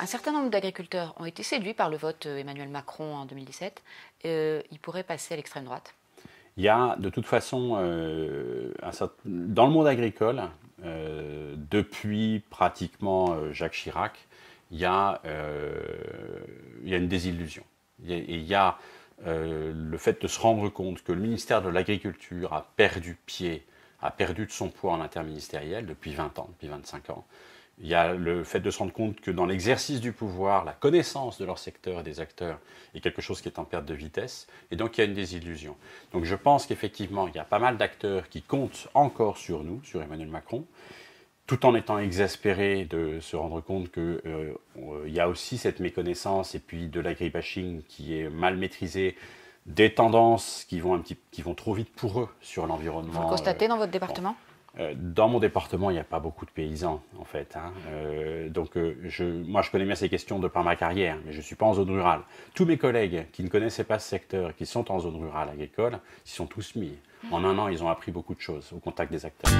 Un certain nombre d'agriculteurs ont été séduits par le vote euh, Emmanuel Macron en 2017. Euh, ils pourraient passer à l'extrême droite. Il y a de toute façon, euh, dans le monde agricole, depuis pratiquement Jacques Chirac, il y a, il y a une désillusion. Et il y a le fait de se rendre compte que le ministère de l'Agriculture a perdu pied, a perdu de son poids en interministériel depuis 20 ans, depuis 25 ans. Il y a le fait de se rendre compte que dans l'exercice du pouvoir, la connaissance de leur secteur et des acteurs est quelque chose qui est en perte de vitesse, et donc il y a une désillusion. Donc je pense qu'effectivement, il y a pas mal d'acteurs qui comptent encore sur nous, sur Emmanuel Macron, tout en étant exaspérés de se rendre compte qu'il euh, y a aussi cette méconnaissance et puis de l'agribashing qui est mal maîtrisé, des tendances qui vont, un petit, qui vont trop vite pour eux sur l'environnement. Vous le constatez dans votre département euh, dans mon département, il n'y a pas beaucoup de paysans, en fait. Hein. Euh, donc, euh, je, moi, je connais bien ces questions de par ma carrière, mais je ne suis pas en zone rurale. Tous mes collègues qui ne connaissaient pas ce secteur, qui sont en zone rurale agricole, s'y sont tous mis. En un an, ils ont appris beaucoup de choses au contact des acteurs.